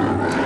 Sarah.